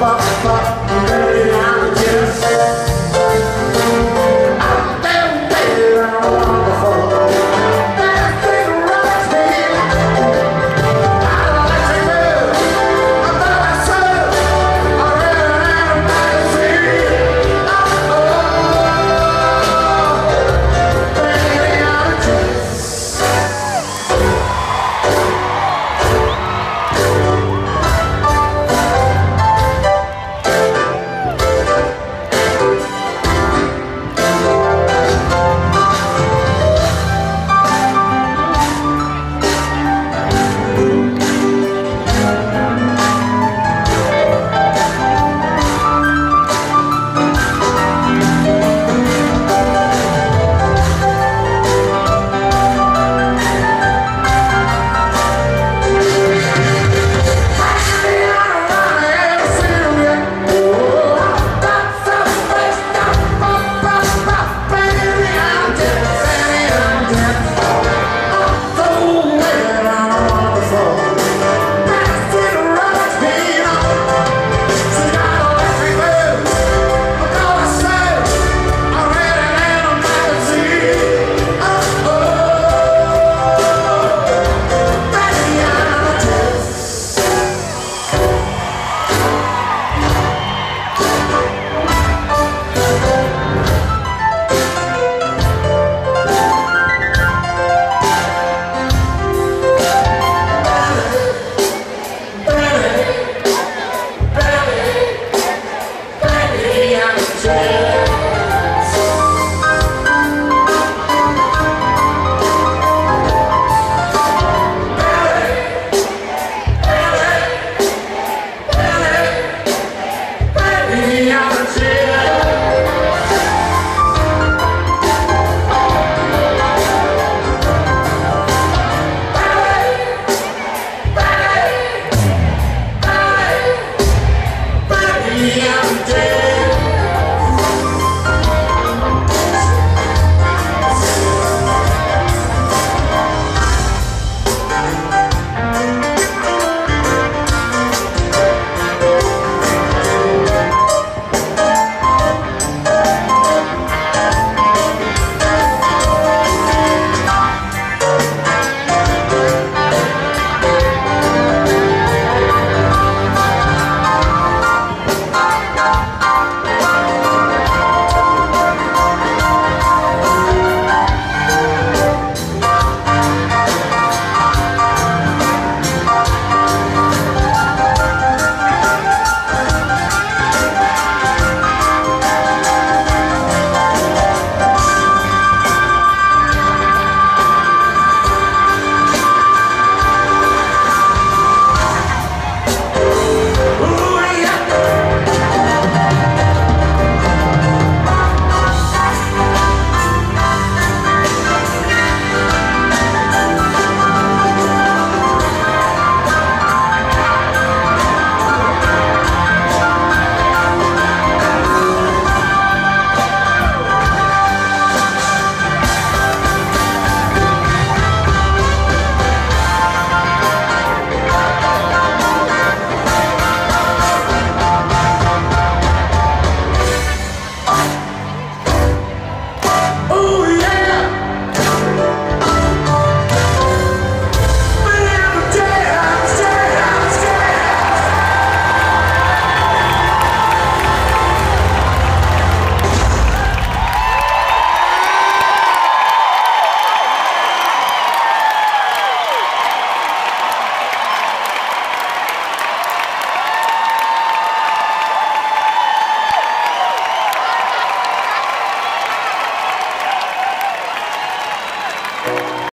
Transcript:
爸爸 say.